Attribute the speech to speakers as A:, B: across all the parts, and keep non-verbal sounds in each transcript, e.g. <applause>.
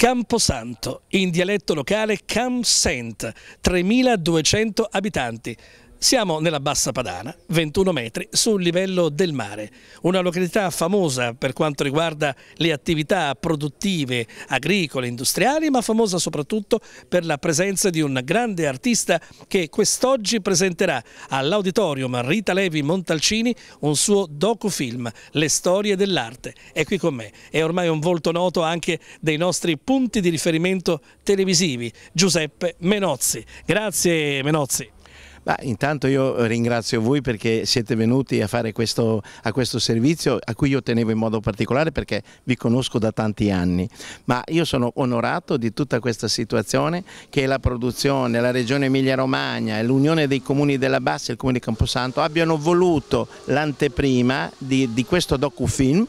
A: Camposanto, in dialetto locale Camsent, 3200 abitanti. Siamo nella Bassa Padana, 21 metri sul livello del mare, una località famosa per quanto riguarda le attività produttive, agricole, industriali, ma famosa soprattutto per la presenza di un grande artista che quest'oggi presenterà all'Auditorium Rita Levi Montalcini un suo docufilm, Le storie dell'arte. È qui con me, è ormai un volto noto anche dei nostri punti di riferimento televisivi, Giuseppe Menozzi. Grazie Menozzi.
B: Bah, intanto io ringrazio voi perché siete venuti a fare questo, a questo servizio a cui io tenevo in modo particolare perché vi conosco da tanti anni, ma io sono onorato di tutta questa situazione che la produzione, la regione Emilia Romagna e l'Unione dei Comuni della Bassa e il Comune di Camposanto abbiano voluto l'anteprima di, di questo docufilm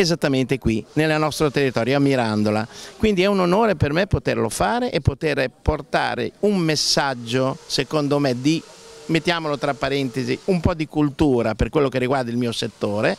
B: esattamente qui, nel nostro territorio, a Mirandola. Quindi è un onore per me poterlo fare e poter portare un messaggio, secondo me, di, mettiamolo tra parentesi, un po' di cultura per quello che riguarda il mio settore,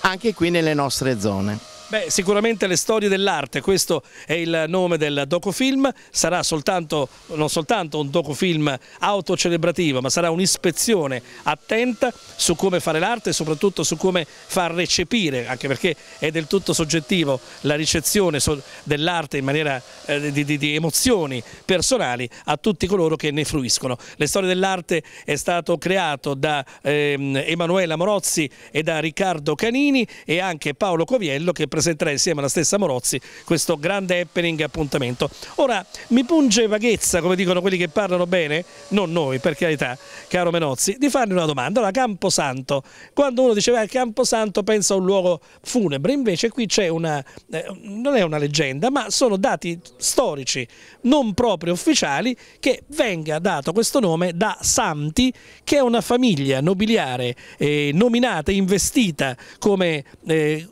B: anche qui nelle nostre zone.
A: Beh, sicuramente le storie dell'arte, questo è il nome del docufilm, sarà soltanto, non soltanto un docufilm autocelebrativo, ma sarà un'ispezione attenta su come fare l'arte e soprattutto su come far recepire, anche perché è del tutto soggettivo la ricezione dell'arte in maniera eh, di, di, di, emozioni personali a tutti coloro che ne fruiscono. Le storie dell'arte è stato creato da eh, Emanuela Morozzi e da Riccardo Canini e anche Paolo Coviello che presenterà insieme alla stessa Morozzi questo grande happening appuntamento. Ora mi punge vaghezza, come dicono quelli che parlano bene, non noi per carità, caro Menozzi, di farne una domanda. Allora, Camposanto, quando uno diceva il Camposanto pensa a un luogo funebre, invece qui c'è una, eh, non è una leggenda, ma sono dati storici non proprio ufficiali che venga dato questo nome da Santi, che è una famiglia nobiliare eh, nominata, investita come eh,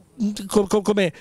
A: come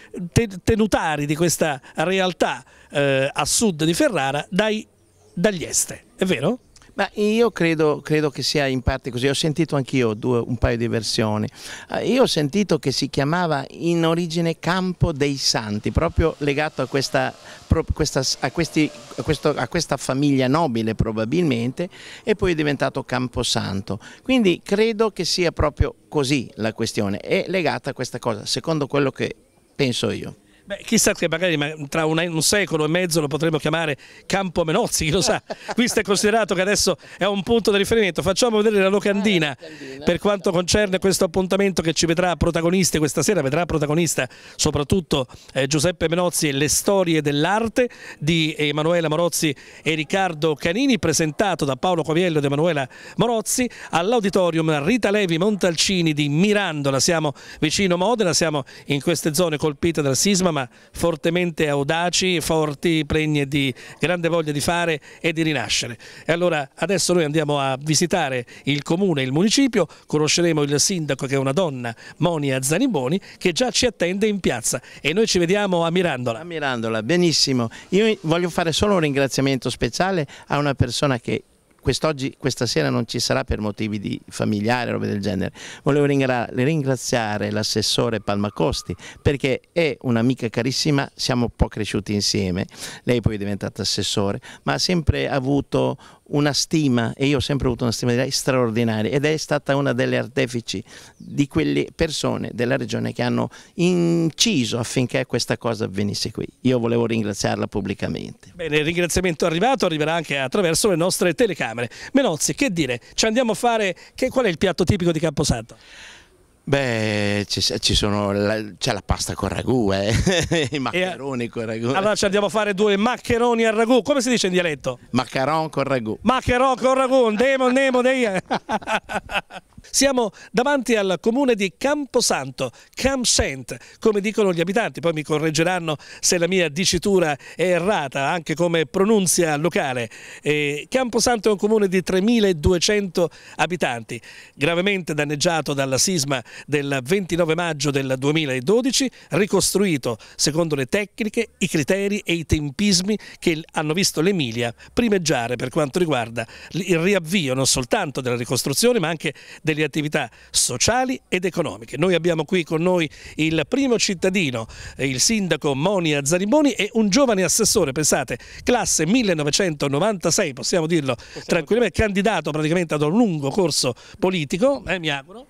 A: tenutari di questa realtà eh, a sud di Ferrara dai, dagli Este, è vero?
B: Ma io credo, credo, che sia in parte così, ho sentito anch'io un paio di versioni. Eh, io ho sentito che si chiamava in origine Campo dei Santi, proprio legato a questa, a questi, a questo, a questa famiglia nobile probabilmente e poi è diventato Camposanto. Quindi credo che sia proprio così la questione, è legata a questa cosa, secondo quello che penso io.
A: Beh, chissà che magari tra un, un, secolo e mezzo lo potremo chiamare Campo Menozzi, chi lo sa, <laughs> visto è considerato che adesso è un punto di riferimento. Facciamo vedere la locandina ah, per quanto concerne questo appuntamento che ci vedrà protagonisti questa sera, vedrà protagonista soprattutto eh, Giuseppe Menozzi e le storie dell'arte di Emanuela Morozzi e Riccardo Canini, presentato da Paolo Coviello ed Emanuela Morozzi all'auditorium Rita Levi Montalcini di Mirandola. Siamo vicino Modena, siamo in queste zone colpite dal sisma, ma fortemente audaci, forti, pregni di grande voglia di fare e di rinascere. E allora adesso noi andiamo a visitare il comune e il municipio, conosceremo il sindaco che è una donna, Monia Zaniboni, che già ci attende in piazza e noi ci vediamo a Mirandola.
B: A Mirandola, benissimo. Io voglio fare solo un ringraziamento speciale a una persona che quest'oggi, questa sera non ci sarà per motivi di familiare o roba del genere. Volevo ringraziare l'assessore Palmacosti perché è un'amica carissima, siamo un po' cresciuti insieme, lei poi è diventata assessore, ma ha sempre avuto una stima e io ho sempre avuto una stima di lei straordinaria ed è stata una delle artefici di quelle persone della regione che hanno inciso affinché questa cosa avvenisse qui. Io volevo ringraziarla pubblicamente.
A: Bene, il ringraziamento è arrivato, arriverà anche attraverso le nostre telecamere. Menozzi, che dire? Ci andiamo a fare, che, qual è il piatto tipico di Camposanto?
B: Beh, ci, sono c'è la pasta con ragù, eh? <laughs> i maccheroni con ragù.
A: Allora ci andiamo a fare due maccheroni al ragù. Come si dice in dialetto?
B: Maccheron con ragù.
A: Maccheron con ragù, andiamo, andiamo, andiamo. Siamo davanti al comune di Camposanto, Camsent, come dicono gli abitanti, poi mi correggeranno se la mia dicitura è errata, anche come pronunzia locale. Eh, Camposanto è un comune di 3.200 abitanti, gravemente danneggiato dalla sisma del 29 maggio del 2012, ricostruito secondo le tecniche, i criteri e i tempismi che hanno visto l'Emilia primeggiare per quanto riguarda il riavvio non soltanto della ricostruzione ma anche del delle attività sociali ed economiche. Noi abbiamo qui con noi il primo cittadino, il sindaco Monia Zaniboni e un giovane assessore, pensate, classe 1996, possiamo dirlo possiamo tranquillamente, candidato praticamente ad un lungo corso politico, eh, mi auguro.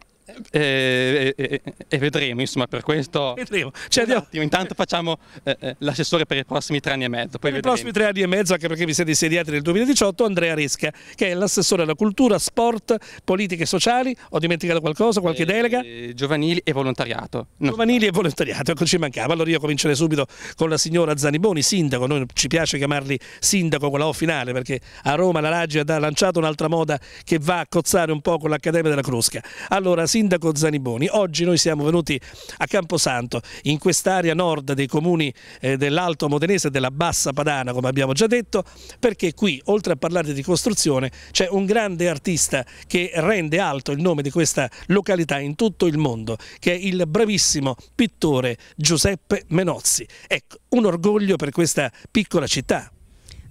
C: E, e, e, vedremo, insomma, per questo.
A: Vedremo. Cioè, un
C: attimo, intanto facciamo eh, eh, l'assessore per i prossimi tre anni e mezzo.
A: per
C: vedremo.
A: i prossimi tre anni e mezzo, anche perché vi siete insediati nel 2018, Andrea Resca, che è l'assessore alla cultura, sport, politiche sociali. Ho dimenticato qualcosa, qualche
C: eh,
A: delega?
C: Giovanili e volontariato.
A: No. Giovanili e volontariato, ecco ci mancava. Allora io comincerei subito con la signora Zaniboni, sindaco. Noi ci piace chiamarli sindaco con la O finale, perché a Roma la Raggi ha lanciato un'altra moda che va a cozzare un po' con l'Accademia della Crusca. Allora, sindaco Zaniboni. Oggi noi siamo venuti a Camposanto, in quest'area nord dei comuni eh, dell'Alto Modenese e della Bassa Padana, come abbiamo già detto, perché qui, oltre a parlare di costruzione, c'è un grande artista che rende alto il nome di questa località in tutto il mondo, che è il bravissimo pittore Giuseppe Menozzi. Ecco, un orgoglio per questa piccola città.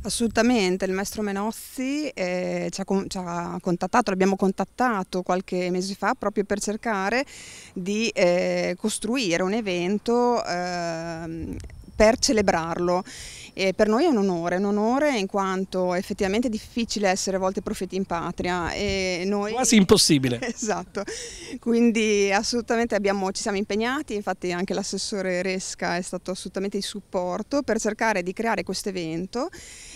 D: Assolutamente, il maestro Menozzi eh, ci, ha, ci, ha, contattato, l'abbiamo contattato qualche mese fa proprio per cercare di eh, costruire un evento eh, per celebrarlo. E per noi è un onore, un onore in quanto effettivamente è difficile essere a volte profeti in patria. E noi...
A: Quasi impossibile. <laughs>
D: esatto, quindi assolutamente abbiamo, ci siamo impegnati, infatti anche l'assessore Resca è stato assolutamente di supporto per cercare di creare questo evento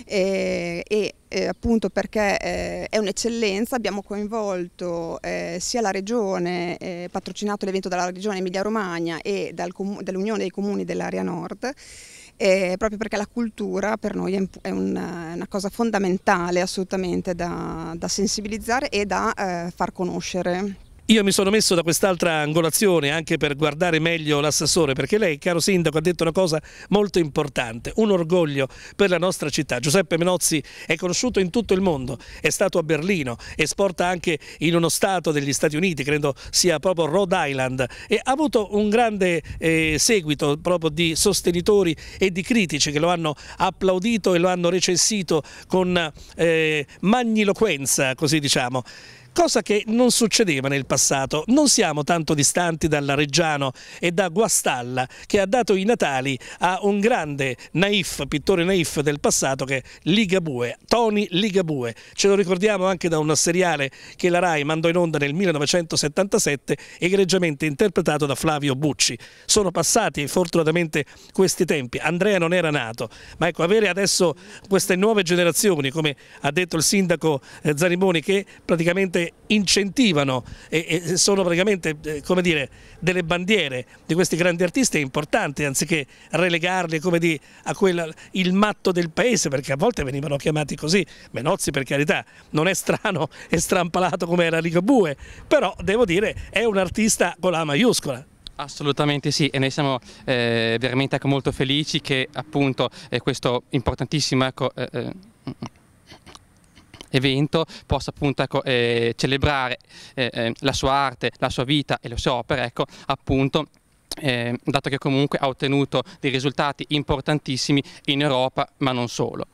D: e, e eh, appunto perché eh, è un'eccellenza, abbiamo coinvolto eh, sia la regione, eh, patrocinato l'evento dalla regione Emilia Romagna e dal dall'Unione dei Comuni dell'area nord eh, proprio perché la cultura per noi è, una, una, cosa fondamentale assolutamente da, da sensibilizzare e da eh, far conoscere.
A: Io mi sono messo da quest'altra angolazione anche per guardare meglio l'assessore perché lei, caro sindaco, ha detto una cosa molto importante, un orgoglio per la nostra città. Giuseppe Menozzi è conosciuto in tutto il mondo, è stato a Berlino, esporta anche in uno stato degli Stati Uniti, credo sia proprio Rhode Island e ha avuto un grande eh, seguito proprio di sostenitori e di critici che lo hanno applaudito e lo hanno recensito con eh, magniloquenza, così diciamo cosa che non succedeva nel passato. Non siamo tanto distanti dalla Reggiano e da Guastalla che ha dato i Natali a un grande naif, pittore naif del passato che è Ligabue, Tony Ligabue. Ce lo ricordiamo anche da un seriale che la RAI mandò in onda nel 1977 egregiamente interpretato da Flavio Bucci. Sono passati fortunatamente questi tempi. Andrea non era nato, ma ecco avere adesso queste nuove generazioni, come ha detto il sindaco eh, Zanimoni, che praticamente incentivano e, e sono praticamente eh, come dire, delle bandiere di questi grandi artisti è importante anziché relegarli di, a quel, il matto del paese perché a volte venivano chiamati così Menozzi per carità. Non è strano e strampalato come era Ligabue però devo dire è un artista con la maiuscola.
C: Assolutamente sì e noi siamo eh, veramente molto felici che appunto eh, questo importantissimo ecco, eh, eh evento possa appunto ecco, eh, celebrare eh, eh, la sua arte, la sua vita e le sue opere, ecco, appunto eh, dato che comunque ha ottenuto dei risultati importantissimi in Europa, ma non solo.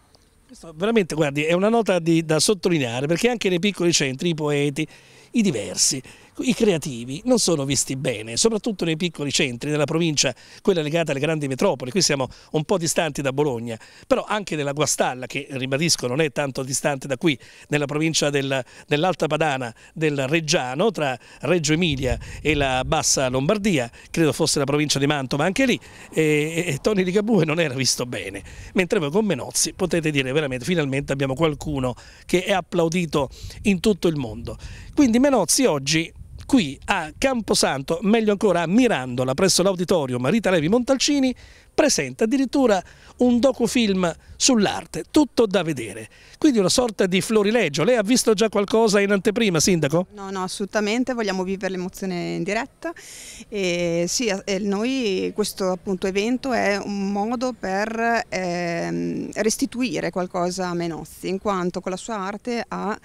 A: Questo veramente, guardi, è una nota di, da sottolineare, perché anche nei piccoli centri i poeti, i diversi, i creativi non sono visti bene, soprattutto nei piccoli centri, nella provincia, quella legata alle grandi metropoli, qui siamo un po' distanti da Bologna, però anche nella Guastalla, che ribadisco non è tanto distante da qui, nella provincia del, dell'Alta Padana, del Reggiano, tra Reggio Emilia e la Bassa Lombardia, credo fosse la provincia di Mantova anche lì, e, e Tony Ligabue non era visto bene, mentre voi con Menozzi potete dire veramente finalmente abbiamo qualcuno che è applaudito in tutto il mondo. Quindi Menozzi oggi qui a Camposanto, meglio ancora a Mirandola, presso l'auditorium Rita Levi Montalcini, presenta addirittura un docufilm sull'arte, tutto da vedere. Quindi una sorta di florileggio. Lei ha visto già qualcosa in anteprima, Sindaco?
D: No, no, assolutamente, vogliamo vivere l'emozione in diretta. E sì, noi questo appunto evento è un modo per eh, restituire qualcosa a Menozzi, in quanto con la sua arte ha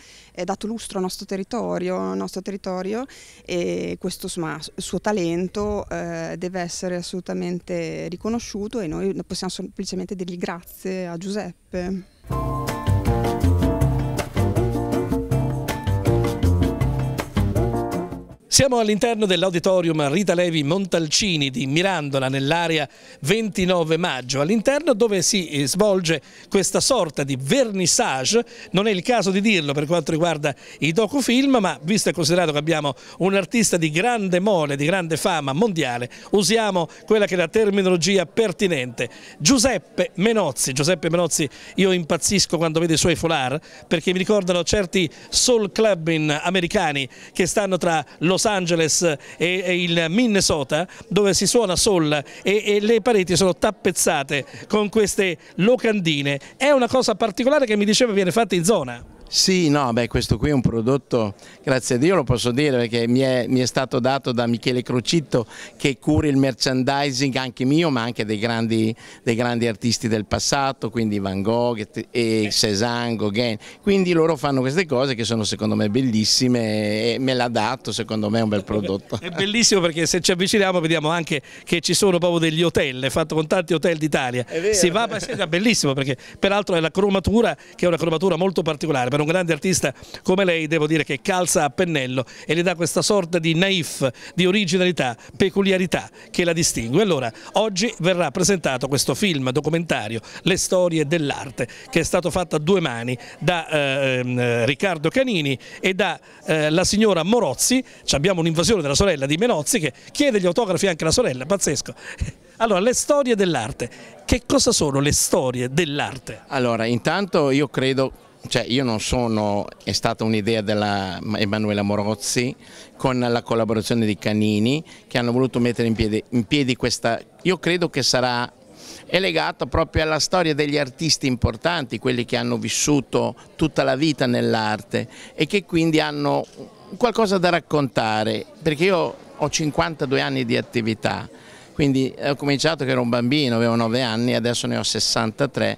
D: dato lustro al nostro territorio, al nostro territorio e questo suo talento eh, deve essere assolutamente riconosciuto e noi possiamo semplicemente dirgli grazie a Giuseppe.
A: Siamo all'interno dell'auditorium Rita Levi Montalcini di Mirandola nell'area 29 maggio, all'interno dove si eh, svolge questa sorta di vernissage, non è il caso di dirlo per quanto riguarda i docufilm, ma visto e considerato che abbiamo un artista di grande mole, di grande fama mondiale, usiamo quella che è la terminologia pertinente. Giuseppe Menozzi, Giuseppe Menozzi io impazzisco quando vedo i suoi foulard perché mi ricordano certi soul club americani che stanno tra Los Los Angeles e, e il Minnesota dove si suona soul e, e le pareti sono tappezzate con queste locandine. È una cosa particolare che mi diceva viene fatta in zona.
B: Sì, no, beh, questo qui è un prodotto, grazie a Dio lo posso dire perché mi è, mi è, stato dato da Michele Crocitto che cura il merchandising anche mio ma anche dei grandi, dei grandi artisti del passato, quindi Van Gogh e Cézanne, Gauguin, quindi loro fanno queste cose che sono secondo me bellissime e me l'ha dato, secondo me è un bel prodotto.
A: È bellissimo perché se ci avviciniamo vediamo anche che ci sono proprio degli hotel, è fatto con tanti hotel d'Italia, si va, è bellissimo perché peraltro è la cromatura che è una cromatura molto particolare per un grande artista come lei devo dire che calza a pennello e le dà questa sorta di naif, di originalità, peculiarità che la distingue. Allora, oggi verrà presentato questo film documentario, Le storie dell'arte, che è stato fatto a due mani da eh, Riccardo Canini e da eh, la signora Morozzi, Ci abbiamo un'invasione della sorella di Menozzi che chiede gli autografi anche alla sorella, pazzesco. Allora, le storie dell'arte, che cosa sono le storie dell'arte?
B: Allora, intanto io credo cioè io non sono, è stata un'idea della Emanuela Morozzi con la collaborazione di Canini che hanno voluto mettere in piedi, in piedi questa, io credo che sarà è legato proprio alla storia degli artisti importanti, quelli che hanno vissuto tutta la vita nell'arte e che quindi hanno qualcosa da raccontare, perché io ho 52 anni di attività, quindi ho cominciato che ero un bambino, avevo 9 anni, adesso ne ho 63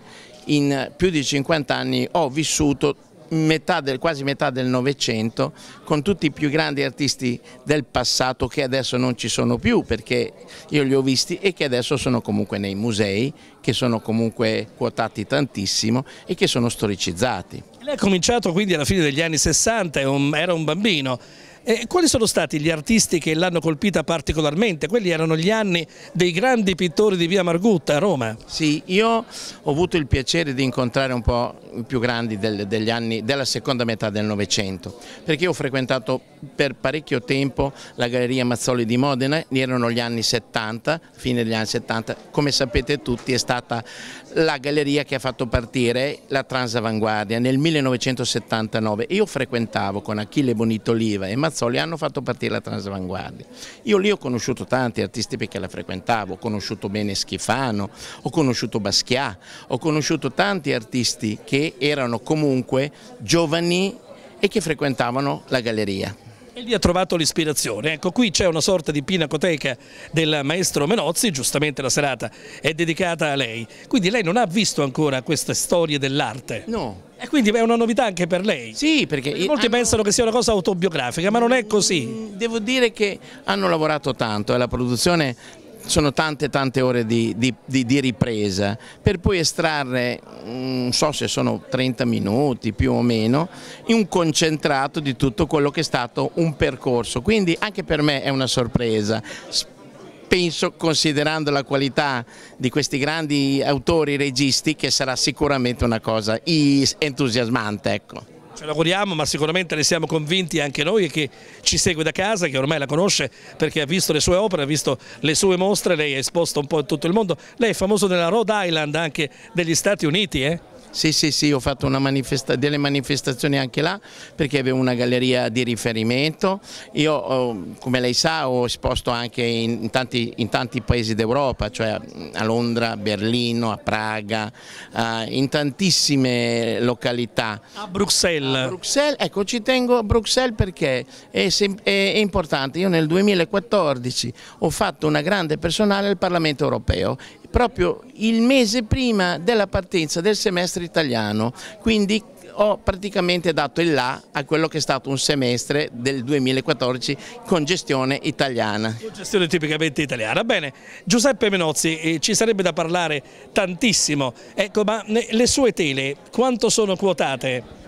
B: in più di 50 anni ho vissuto metà del, quasi metà del Novecento con tutti i più grandi artisti del passato che adesso non ci sono più perché io li ho visti e che adesso sono comunque nei musei, che sono comunque quotati tantissimo e che sono storicizzati.
A: Lei ha cominciato quindi alla fine degli anni 60, era un bambino. E quali sono stati gli artisti che l'hanno colpita particolarmente? Quelli erano gli anni dei grandi pittori di via Margutta a Roma.
B: Sì, io ho avuto il piacere di incontrare un po' più grandi del, anni, della seconda metà del Novecento, perché ho frequentato per parecchio tempo la Galleria Mazzoli di Modena, erano gli anni 70, fine degli anni 70, come sapete tutti è stata la galleria che ha fatto partire la Transavanguardia nel 1979. Io frequentavo con Achille Bonito Oliva e Mazzoli hanno fatto partire la Transavanguardia. Io lì ho conosciuto tanti artisti perché la frequentavo, ho conosciuto bene Schifano, ho conosciuto Basquiat, ho conosciuto tanti artisti che erano comunque giovani e che frequentavano la galleria.
A: E lì ha trovato l'ispirazione. Ecco, qui c'è una sorta di pinacoteca del maestro Menozzi, giustamente la serata è dedicata a lei. Quindi lei non ha visto ancora queste storie dell'arte?
B: No.
A: E quindi è una novità anche per lei?
B: Sì, perché...
A: perché molti hanno... pensano che sia una cosa autobiografica, ma non è così.
B: Mm, devo dire che hanno lavorato tanto e la produzione sono tante tante ore di, di, di, di, ripresa per poi estrarre, mm, non so se sono 30 minuti più o meno, un concentrato di tutto quello che è stato un percorso, quindi anche per me è una sorpresa. Penso, considerando la qualità di questi grandi autori registi, che sarà sicuramente una cosa entusiasmante. Ecco.
A: Ce l'auguriamo, ma sicuramente ne siamo convinti anche noi e che ci segue da casa, che ormai la conosce perché ha visto le sue opere, ha visto le sue mostre, lei è esposta un po' in tutto il mondo. Lei è famoso nella Rhode Island anche degli Stati Uniti, eh?
B: Sì, sì, sì, ho fatto manifesta delle manifestazioni anche là perché avevo una galleria di riferimento. Io, come lei sa, ho esposto anche in tanti, in tanti paesi d'Europa, cioè a Londra, a Berlino, a Praga, in tantissime località.
A: A Bruxelles.
B: A Bruxelles, ecco, ci tengo a Bruxelles perché è, è importante. Io nel 2014 ho fatto una grande personale al Parlamento europeo proprio il mese prima della partenza del semestre italiano, quindi ho praticamente dato il là a quello che è stato un semestre del 2014 con gestione italiana.
A: Con gestione tipicamente italiana. Bene, Giuseppe Menozzi, eh, ci sarebbe da parlare tantissimo, ecco, ma le sue tele quanto sono quotate?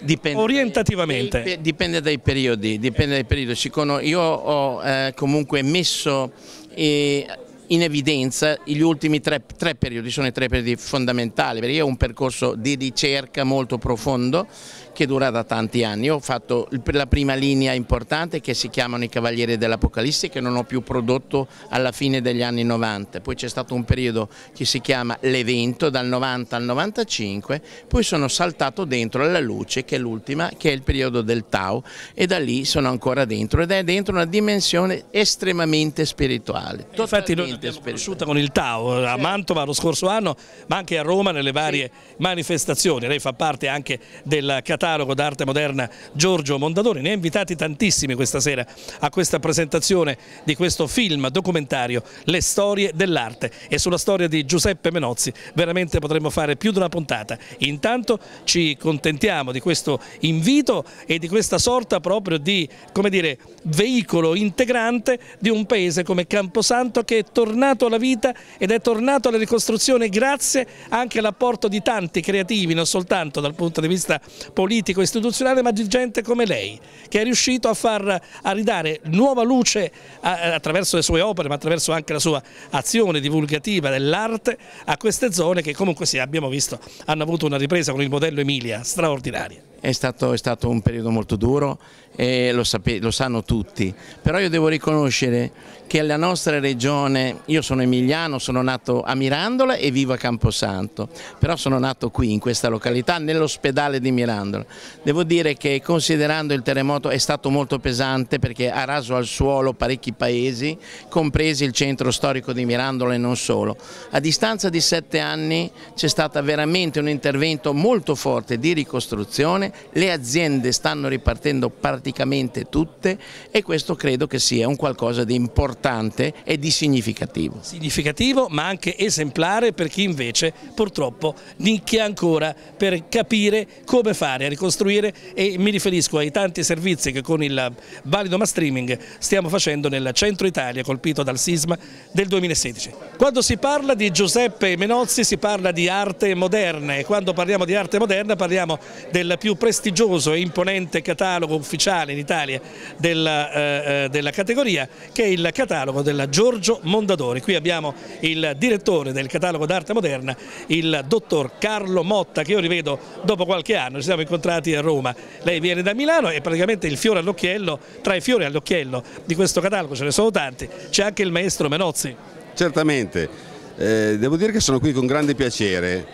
B: Dipende,
A: orientativamente.
B: Dai, dipende dai periodi, dipende dai periodi. Io ho eh, comunque messo eh, in evidenza gli ultimi tre, tre, periodi, sono i tre periodi fondamentali, perché io ho un percorso di ricerca molto profondo che dura da tanti anni. Io ho fatto la prima linea importante che si chiamano i Cavalieri dell'Apocalisse che non ho più prodotto alla fine degli anni 90, poi c'è stato un periodo che si chiama l'evento dal 90 al 95, poi sono saltato dentro alla luce che è l'ultima, che è il periodo del Tao e da lì sono ancora dentro ed è dentro una dimensione estremamente spirituale.
A: Infatti l'abbiamo conosciuta con il Tao a Mantova lo scorso anno ma anche a Roma nelle varie sì. manifestazioni, lei fa parte anche del catalogo d'arte moderna Giorgio Mondadori. Ne ha invitati tantissimi questa sera a questa presentazione di questo film documentario Le storie dell'arte e sulla storia di Giuseppe Menozzi veramente potremmo fare più di una puntata. Intanto ci contentiamo di questo invito e di questa sorta proprio di come dire, veicolo integrante di un paese come Camposanto che è tornato alla vita ed è tornato alla ricostruzione grazie anche all'apporto di tanti creativi, non soltanto dal punto di vista politico politico istituzionale ma di gente come lei che è riuscito a far a ridare nuova luce a, attraverso le sue opere ma attraverso anche la sua azione divulgativa dell'arte a queste zone che comunque sì abbiamo visto hanno avuto una ripresa con il modello Emilia straordinaria.
B: È stato, è stato un periodo molto duro e lo, lo, sanno tutti, però io devo riconoscere che la nostra regione, io sono emiliano, sono nato a Mirandola e vivo a Camposanto, però sono nato qui in questa località, nell'ospedale di Mirandola. Devo dire che considerando il terremoto è stato molto pesante perché ha raso al suolo parecchi paesi, compresi il centro storico di Mirandola e non solo. A distanza di sette anni c'è stato veramente un intervento molto forte di ricostruzione, le aziende stanno ripartendo praticamente tutte e questo credo che sia un qualcosa di importante e di significativo.
A: Significativo ma anche esemplare per chi invece purtroppo nicchia ancora per capire come fare a ricostruire e mi riferisco ai tanti servizi che con il valido ma streaming stiamo facendo nel centro Italia colpito dal sisma del 2016. Quando si parla di Giuseppe Menozzi si parla di arte moderna e quando parliamo di arte moderna parliamo del più prestigioso e imponente catalogo ufficiale in Italia della, eh, eh, della categoria che è il catalogo della Giorgio Mondadori. Qui abbiamo il direttore del catalogo d'arte moderna, il dottor Carlo Motta che io rivedo dopo qualche anno, ci siamo incontrati a Roma, lei viene da Milano e praticamente il fiore all'occhiello, tra i fiori all'occhiello di questo catalogo ce ne sono tanti, c'è anche il maestro Menozzi.
E: Certamente, eh, devo dire che sono qui con grande piacere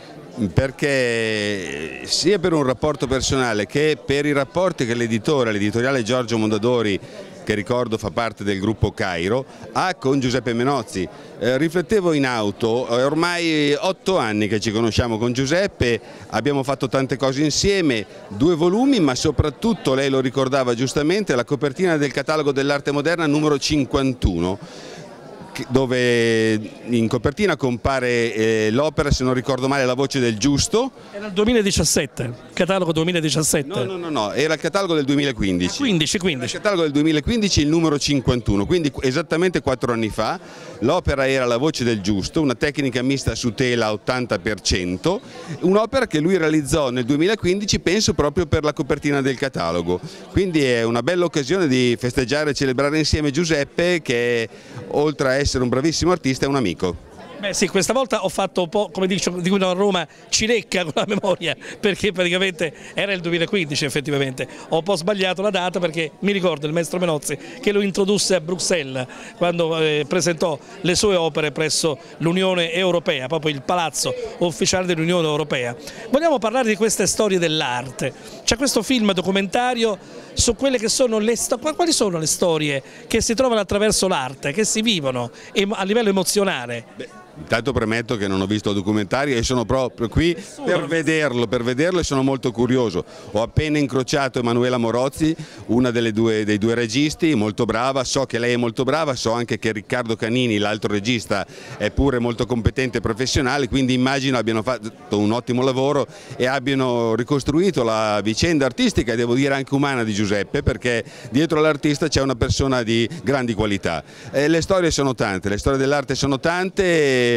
E: perché sia per un rapporto personale che per i rapporti che l'editore, l'editoriale Giorgio Mondadori che ricordo fa parte del gruppo Cairo, ha con Giuseppe Menozzi. Eh, riflettevo in auto, è ormai otto anni che ci conosciamo con Giuseppe, abbiamo fatto tante cose insieme, due volumi ma soprattutto, lei lo ricordava giustamente, la copertina del catalogo dell'arte moderna numero 51 dove in copertina compare eh, l'opera, se non ricordo male, La voce del giusto.
A: Era il 2017, catalogo 2017.
E: No, no, no, no era il catalogo del 2015.
A: 15, 15.
E: il catalogo del 2015, il numero 51, quindi esattamente quattro anni fa. L'opera era La voce del giusto, una tecnica mista su tela 80%, un'opera che lui realizzò nel 2015, penso proprio per la copertina del catalogo. Quindi è una bella occasione di festeggiare e celebrare insieme Giuseppe che oltre a essere un bravissimo artista è un amico.
A: Beh sì, questa volta ho fatto un po', come dicono a Roma, cilecca con la memoria, perché praticamente era il 2015 effettivamente. Ho un po' sbagliato la data perché mi ricordo il maestro Menozzi che lo introdusse a Bruxelles quando eh, presentò le sue opere presso l'Unione Europea, proprio il palazzo ufficiale dell'Unione Europea. Vogliamo parlare di queste storie dell'arte. C'è questo film documentario su quelle che sono le storie, quali sono le storie che si trovano attraverso l'arte, che si vivono a livello emozionale?
E: Beh. Intanto premetto che non ho visto il documentario e sono proprio qui per vederlo, per vederlo e sono molto curioso. Ho appena incrociato Emanuela Morozzi, una due, dei due registi, molto brava, so che lei è molto brava, so anche che Riccardo Canini, l'altro regista, è pure molto competente e professionale, quindi immagino abbiano fatto un ottimo lavoro e abbiano ricostruito la vicenda artistica e devo dire anche umana di Giuseppe, perché dietro l'artista c'è una persona di grandi qualità. E le storie sono tante, le storie dell'arte sono tante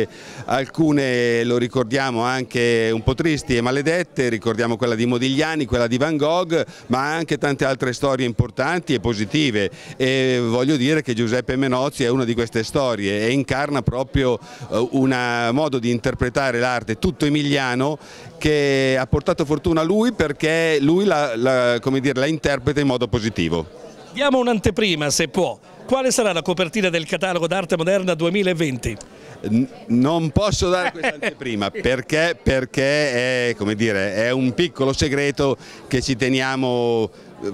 E: alcune lo ricordiamo anche un po' tristi e maledette, ricordiamo quella di Modigliani, quella di Van Gogh, ma anche tante altre storie importanti e positive e voglio dire che Giuseppe Menozzi è una di queste storie e incarna proprio eh, un modo di interpretare l'arte tutto emiliano che ha portato fortuna a lui perché lui la, la, dire, la interpreta in modo positivo.
A: Diamo un'anteprima se può. Quale sarà la copertina del catalogo d'arte moderna 2020?
E: Non posso dare questa anteprima perché, perché è, dire, è un piccolo segreto che ci teniamo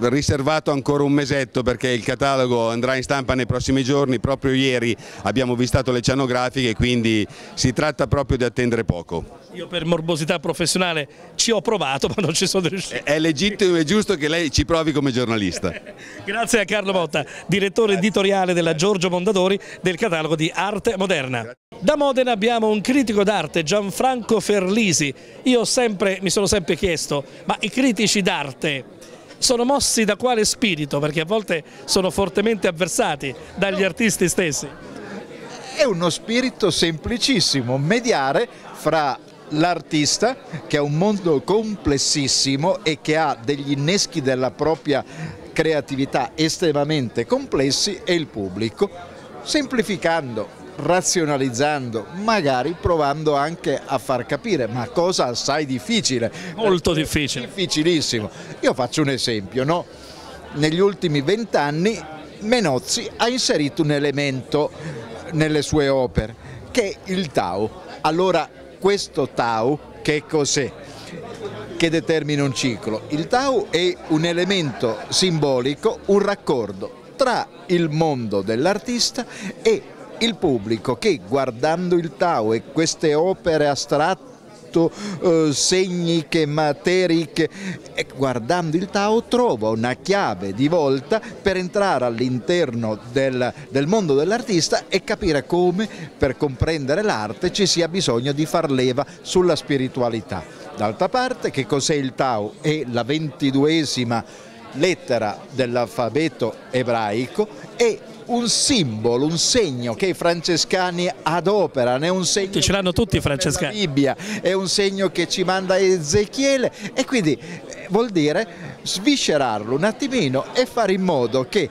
E: riservato ancora un mesetto perché il catalogo andrà in stampa nei prossimi giorni, proprio ieri abbiamo vistato le cianografiche quindi si tratta proprio di attendere poco.
A: Io per morbosità professionale ci ho provato <laughs> ma non ci sono riuscito.
E: È legittimo e giusto che lei ci provi come giornalista. <laughs>
A: Grazie a Carlo Motta, direttore editoriale della Giorgio Mondadori del catalogo di Arte Moderna. Da Modena abbiamo un critico d'arte, Gianfranco Ferlisi. Io sempre, mi sono sempre chiesto, ma i critici d'arte sono mossi da quale spirito? Perché a volte sono fortemente avversati dagli artisti stessi.
F: È uno spirito semplicissimo, mediare fra l'artista che è un mondo complessissimo e che ha degli inneschi della propria creatività estremamente complessi e il pubblico, semplificando razionalizzando, magari provando anche a far capire, ma cosa assai difficile.
A: Molto difficile.
F: Difficilissimo. Io faccio un esempio, no? negli ultimi vent'anni Menozzi ha inserito un elemento nelle sue opere, che è il Tao. Allora questo Tao che cos'è? Che determina un ciclo. Il Tao è un elemento simbolico, un raccordo tra il mondo dell'artista e il pubblico che guardando il Tao e queste opere astratte eh, segniche, materiche guardando il Tao trova una chiave di volta per entrare all'interno del, del mondo dell'artista e capire come per comprendere l'arte ci sia bisogno di far leva sulla spiritualità. D'altra parte che cos'è il Tao? È la ventiduesima lettera dell'alfabeto ebraico e un simbolo, un segno che i francescani adoperano, è un segno
A: ce l'hanno tutti i francescani.
F: Bibbia, è un segno che ci manda Ezechiele e quindi eh, vuol dire sviscerarlo un attimino e fare in modo che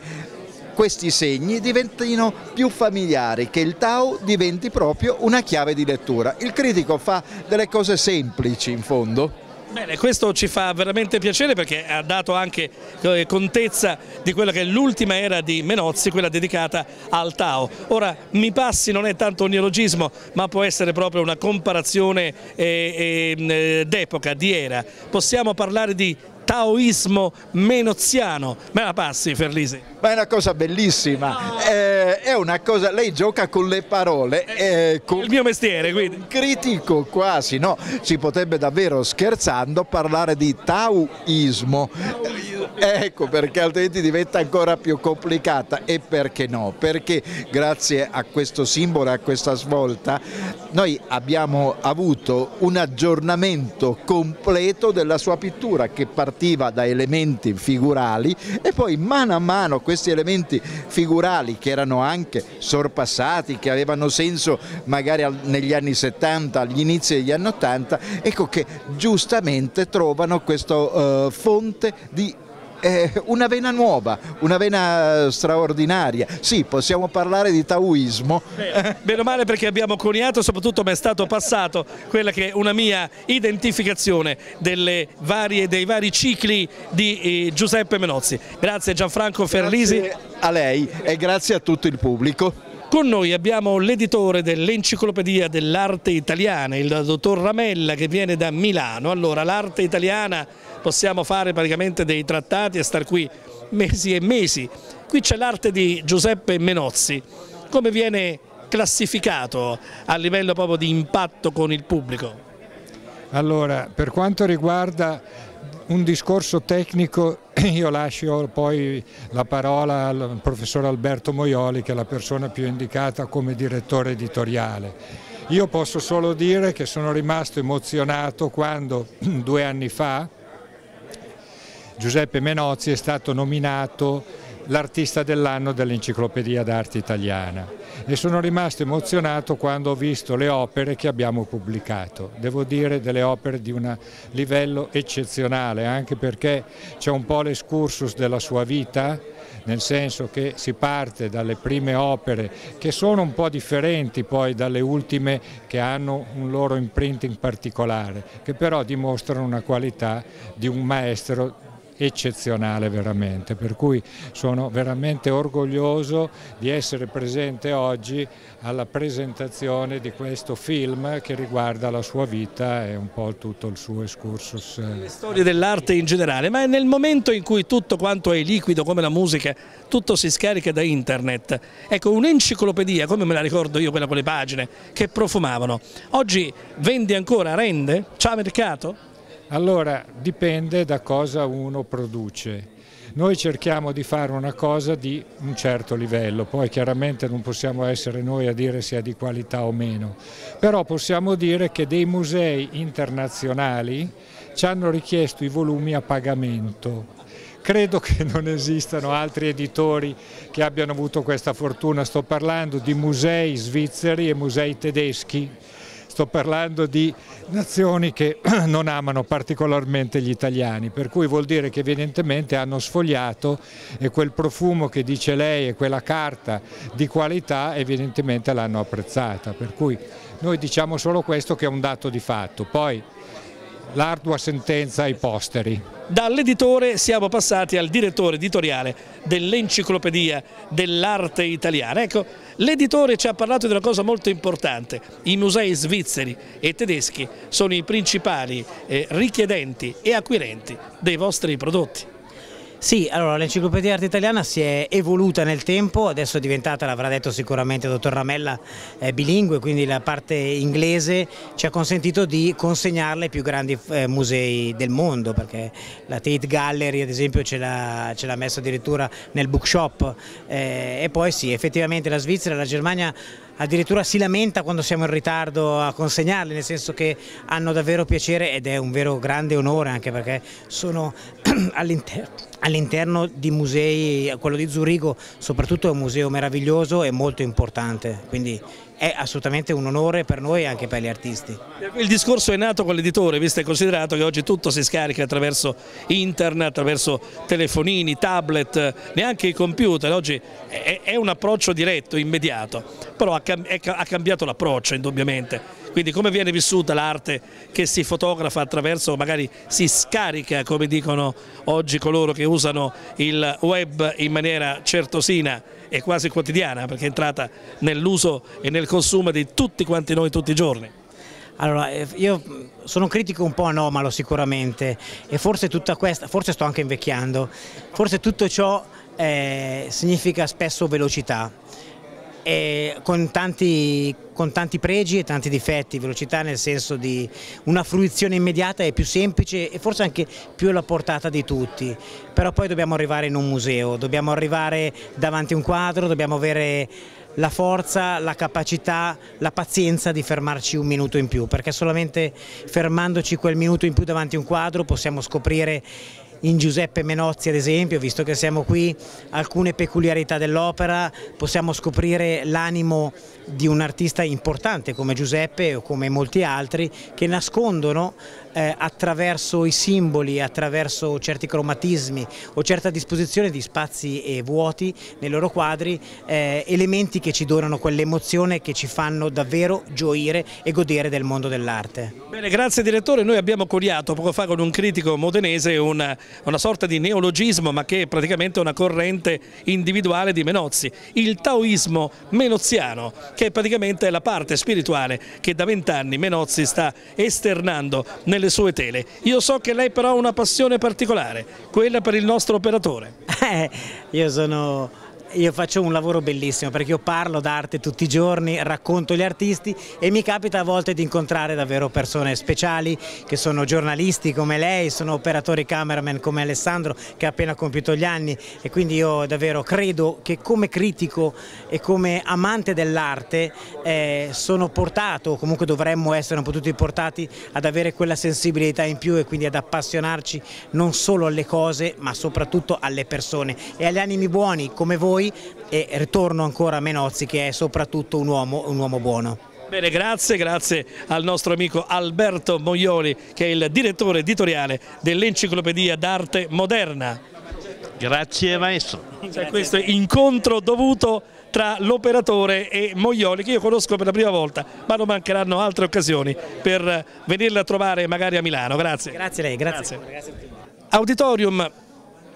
F: questi segni diventino più familiari, che il Tao diventi proprio una chiave di lettura. Il critico fa delle cose semplici in fondo
A: Bene, questo ci fa veramente piacere perché ha dato anche eh, contezza di quella che è l'ultima era di Menozzi, quella dedicata al Tao. Ora, mi passi non è tanto un neologismo, ma può essere proprio una comparazione eh, eh, d'epoca, di era. Possiamo parlare di taoismo menoziano. Me la passi Ferlisi?
F: Ma è una cosa bellissima, no. eh, è una cosa, lei gioca con le parole.
A: Eh, con il mio mestiere quindi.
F: Critico quasi, no? Si potrebbe davvero scherzando parlare di taoismo. Ecco perché altrimenti diventa ancora più complicata e perché no? Perché grazie a questo simbolo, a questa svolta, noi abbiamo avuto un aggiornamento completo della sua pittura che partiva da elementi figurali e poi mano a mano questi elementi figurali che erano anche sorpassati, che avevano senso magari negli anni 70, agli inizi degli anni 80, ecco che giustamente trovano questa uh, fonte di eh, una vena nuova, una vena straordinaria. Sì, possiamo parlare di taoismo.
A: Beh, meno male perché abbiamo coniato, soprattutto mi è stato passato quella che è una mia identificazione varie, dei vari cicli di eh, Giuseppe Menozzi. Grazie Gianfranco Ferlisi.
F: Grazie a lei e grazie a tutto il pubblico.
A: Con noi abbiamo l'editore dell'Enciclopedia dell'Arte Italiana, il dottor Ramella che viene da Milano. Allora, l'arte italiana possiamo fare praticamente dei trattati e star qui mesi e mesi. Qui c'è l'arte di Giuseppe Menozzi. Come viene classificato a livello proprio di impatto con il pubblico?
G: Allora, per quanto riguarda un discorso tecnico <clears throat> io lascio poi la parola al professor Alberto Moioli che è la persona più indicata come direttore editoriale. Io posso solo dire che sono rimasto emozionato quando <clears throat> due anni fa Giuseppe Menozzi è stato nominato l'artista dell'anno dell'Enciclopedia d'Arte Italiana e sono rimasto emozionato quando ho visto le opere che abbiamo pubblicato. Devo dire delle opere di un livello eccezionale, anche perché c'è un po' l'escursus della sua vita, nel senso che si parte dalle prime opere che sono un po' differenti poi dalle ultime che hanno un loro imprinting particolare, che però dimostrano una qualità di un maestro eccezionale veramente, per cui sono veramente orgoglioso di essere presente oggi alla presentazione di questo film che riguarda la sua vita e un po' tutto il suo excursus.
A: Le storie dell'arte in generale, ma nel momento in cui tutto quanto è liquido come la musica, tutto si scarica da internet, ecco un'enciclopedia, come me la ricordo io quella con le pagine, che profumavano, oggi vende ancora, rende? C'ha mercato?
G: Allora dipende da cosa uno produce. Noi cerchiamo di fare una cosa di un certo livello, poi chiaramente non possiamo essere noi a dire se è di qualità o meno, però possiamo dire che dei musei internazionali ci hanno richiesto i volumi a pagamento. Credo che non esistano altri editori che abbiano avuto questa fortuna, sto parlando di musei svizzeri e musei tedeschi sto parlando di nazioni che <clears throat> non amano particolarmente gli italiani, per cui vuol dire che evidentemente hanno sfogliato e quel profumo che dice lei e quella carta di qualità evidentemente l'hanno apprezzata, per cui noi diciamo solo questo che è un dato di fatto. Poi, l'ardua sentenza ai posteri.
A: Dall'editore siamo passati al direttore editoriale dell'enciclopedia dell'arte italiana. Ecco, l'editore ci ha parlato di una cosa molto importante, i musei svizzeri e tedeschi sono i principali eh, richiedenti e acquirenti dei vostri prodotti.
H: Sì, allora l'enciclopedia arte italiana si è evoluta nel tempo, adesso è diventata, l'avrà detto sicuramente il dottor Ramella, eh, bilingue, quindi la parte inglese ci ha consentito di consegnarla ai più grandi eh, musei del mondo, perché la Tate Gallery ad esempio ce l'ha messa addirittura nel bookshop. Eh, e poi sì, effettivamente la Svizzera e la Germania addirittura si lamenta quando siamo in ritardo a consegnarli, nel senso che hanno davvero piacere ed è un vero grande onore anche perché sono <clears throat> all'interno all'interno di musei, quello di Zurigo soprattutto è un museo meraviglioso e molto importante, quindi è assolutamente un onore per noi e anche per gli artisti.
A: Il discorso è nato con l'editore, visto e considerato che oggi tutto si scarica attraverso internet, attraverso telefonini, tablet, neanche i computer, oggi è un approccio diretto, immediato, però ha cambiato l'approccio indubbiamente quindi come viene vissuta l'arte che si fotografa attraverso, magari si scarica come dicono oggi coloro che usano il web in maniera certosina e quasi quotidiana perché è entrata nell'uso e nel consumo di tutti quanti noi tutti i giorni.
H: Allora, eh, io sono un critico un po' anomalo sicuramente e forse tutta questa, forse sto anche invecchiando, forse tutto ciò eh, significa spesso velocità con tanti, con, tanti, pregi e tanti difetti, velocità nel senso di una fruizione immediata è più semplice e forse anche più alla portata di tutti, però poi dobbiamo arrivare in un museo, dobbiamo arrivare davanti a un quadro, dobbiamo avere la forza, la capacità, la pazienza di fermarci un minuto in più, perché solamente fermandoci quel minuto in più davanti a un quadro possiamo scoprire in Giuseppe Menozzi ad esempio, visto che siamo qui, alcune peculiarità dell'opera, possiamo scoprire l'animo di un artista importante come Giuseppe o come molti altri che nascondono eh, attraverso i simboli, attraverso certi cromatismi o certa disposizione di spazi e vuoti nei loro quadri, eh, elementi che ci donano quell'emozione che ci fanno davvero gioire e godere del mondo dell'arte.
A: Bene, grazie direttore, noi abbiamo coniato poco fa con un critico modenese una, una sorta di neologismo ma che è praticamente una corrente individuale di Menozzi, il taoismo menoziano che è praticamente la parte spirituale che da vent'anni Menozzi sta esternando nelle sue tele. Io so che lei però ha una passione particolare, quella per il nostro operatore. <laughs>
H: Eh, io sono io faccio un lavoro bellissimo perché io parlo d'arte tutti i giorni, racconto gli artisti e mi capita a volte di incontrare davvero persone speciali che sono giornalisti come lei, sono operatori cameraman come Alessandro che ha appena compiuto gli anni. E quindi io davvero credo che come critico e come amante dell'arte eh, sono portato, comunque dovremmo essere un po' tutti portati ad avere quella sensibilità in più e quindi ad appassionarci non solo alle cose ma soprattutto alle persone e agli animi buoni come voi voi e ritorno ancora a Menozzi che è soprattutto un uomo, un uomo buono.
A: Bene, grazie, grazie al nostro amico Alberto Moioli che è il direttore editoriale dell'Enciclopedia d'Arte Moderna.
I: Grazie maestro.
A: C'è questo incontro dovuto tra l'operatore e Moioli che io conosco per la prima volta ma non mancheranno altre occasioni per venirla a trovare magari a Milano. Grazie.
H: Grazie a lei, grazie. grazie.
A: Auditorium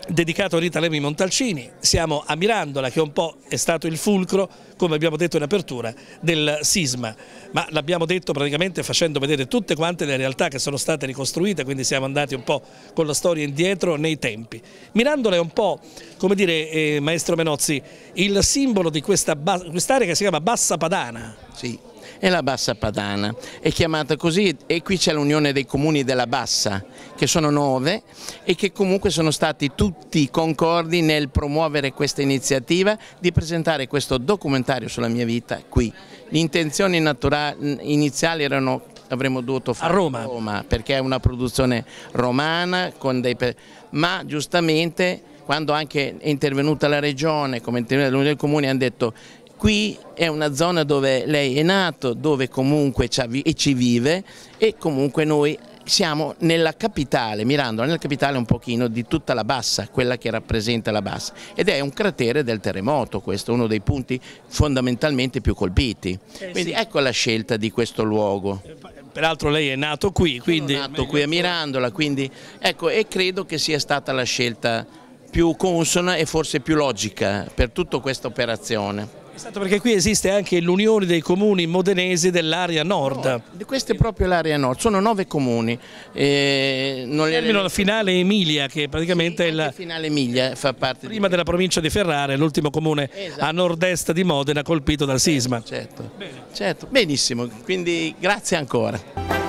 A: dedicato a Rita Levi Montalcini, siamo a Mirandola che un po' è stato il fulcro, come abbiamo detto in apertura, del sisma, ma l'abbiamo detto praticamente facendo vedere tutte quante le realtà che sono state ricostruite, quindi siamo andati un po' con la storia indietro nei tempi. Mirandola è un po', come dire, eh, maestro Menozzi, il simbolo di questa quest'area che si chiama Bassa Padana.
B: Sì, è la Bassa Padana, è chiamata così e qui c'è l'unione dei comuni della Bassa che sono nove e che comunque sono stati tutti concordi nel promuovere questa iniziativa di presentare questo documentario sulla mia vita qui. Le intenzioni iniziali erano avremmo dovuto fare
A: a Roma.
B: Roma perché è una produzione romana dei, ma giustamente quando anche è intervenuta la regione come intervenuta l'Unione dei Comuni hanno detto Qui è una zona dove lei è nato, dove comunque ci vive e comunque noi siamo nella capitale, Mirandola, nella capitale un pochino di tutta la bassa, quella che rappresenta la bassa ed è un cratere del terremoto, questo è uno dei punti fondamentalmente più colpiti. Eh, quindi ecco la scelta di questo luogo.
A: Peraltro lei è nato qui, quindi...
B: Sono nato qui a Mirandola, quindi ecco e credo che sia stata la scelta più consona e forse più logica per tutta questa operazione.
A: Esatto, perché qui esiste anche l'unione dei comuni modenesi dell'area nord.
B: No, questa è proprio l'area nord, sono nove comuni.
A: Eh, non Termino la finale Emilia che praticamente sì, è la
B: finale Emilia fa parte
A: prima di... della provincia di Ferrara, l'ultimo comune esatto. a nord-est di Modena colpito dal sisma.
B: Certo, certo. benissimo, quindi grazie ancora.